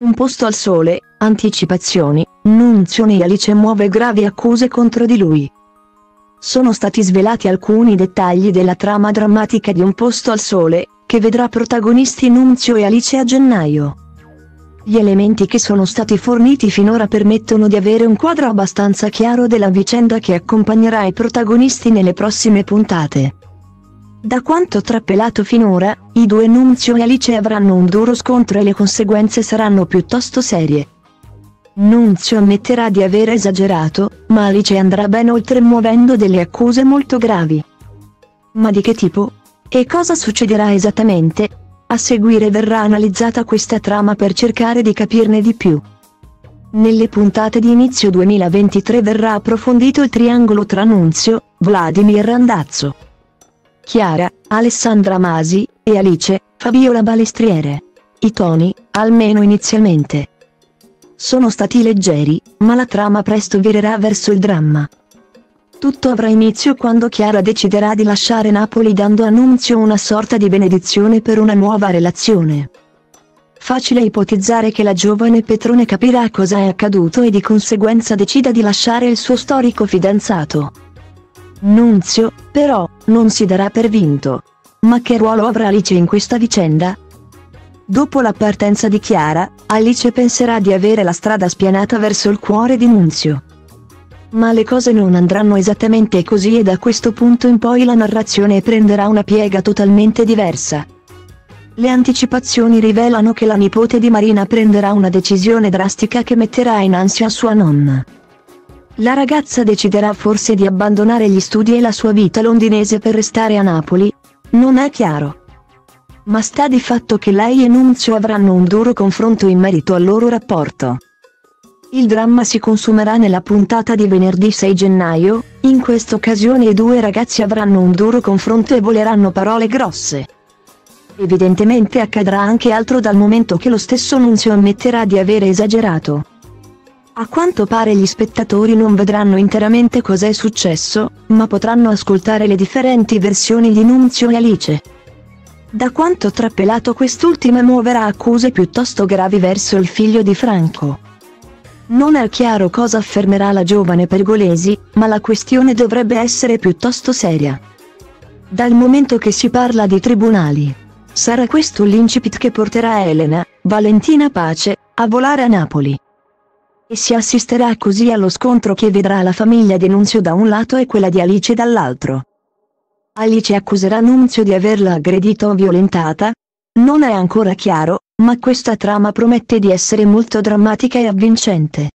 Un posto al sole, anticipazioni, Nunzio Alice muove gravi accuse contro di lui. Sono stati svelati alcuni dettagli della trama drammatica di Un posto al sole, che vedrà protagonisti Nunzio e Alice a gennaio. Gli elementi che sono stati forniti finora permettono di avere un quadro abbastanza chiaro della vicenda che accompagnerà i protagonisti nelle prossime puntate. Da quanto trappelato finora, i due Nunzio e Alice avranno un duro scontro e le conseguenze saranno piuttosto serie. Nunzio ammetterà di aver esagerato, ma Alice andrà ben oltre muovendo delle accuse molto gravi. Ma di che tipo? E cosa succederà esattamente? A seguire verrà analizzata questa trama per cercare di capirne di più. Nelle puntate di inizio 2023 verrà approfondito il triangolo tra Nunzio, Vladimir Randazzo. Chiara, Alessandra Masi, e Alice, Fabiola Balestriere. I toni, almeno inizialmente. Sono stati leggeri, ma la trama presto virerà verso il dramma. Tutto avrà inizio quando Chiara deciderà di lasciare Napoli dando a Nunzio una sorta di benedizione per una nuova relazione. Facile ipotizzare che la giovane Petrone capirà cosa è accaduto e di conseguenza decida di lasciare il suo storico fidanzato. Nunzio, però, non si darà per vinto. Ma che ruolo avrà Alice in questa vicenda? Dopo la partenza di Chiara, Alice penserà di avere la strada spianata verso il cuore di Nunzio. Ma le cose non andranno esattamente così e da questo punto in poi la narrazione prenderà una piega totalmente diversa. Le anticipazioni rivelano che la nipote di Marina prenderà una decisione drastica che metterà in ansia sua nonna. La ragazza deciderà forse di abbandonare gli studi e la sua vita londinese per restare a Napoli? Non è chiaro. Ma sta di fatto che lei e Nunzio avranno un duro confronto in merito al loro rapporto. Il dramma si consumerà nella puntata di venerdì 6 gennaio, in questa occasione i due ragazzi avranno un duro confronto e voleranno parole grosse. Evidentemente accadrà anche altro dal momento che lo stesso Nunzio ammetterà di avere esagerato. A quanto pare gli spettatori non vedranno interamente cos'è successo, ma potranno ascoltare le differenti versioni di Nunzio e Alice. Da quanto trappelato quest'ultima muoverà accuse piuttosto gravi verso il figlio di Franco. Non è chiaro cosa affermerà la giovane Pergolesi, ma la questione dovrebbe essere piuttosto seria. Dal momento che si parla di tribunali. Sarà questo l'incipit che porterà Elena, Valentina Pace, a volare a Napoli. E si assisterà così allo scontro che vedrà la famiglia di Nunzio da un lato e quella di Alice dall'altro. Alice accuserà Nunzio di averla aggredita o violentata? Non è ancora chiaro, ma questa trama promette di essere molto drammatica e avvincente.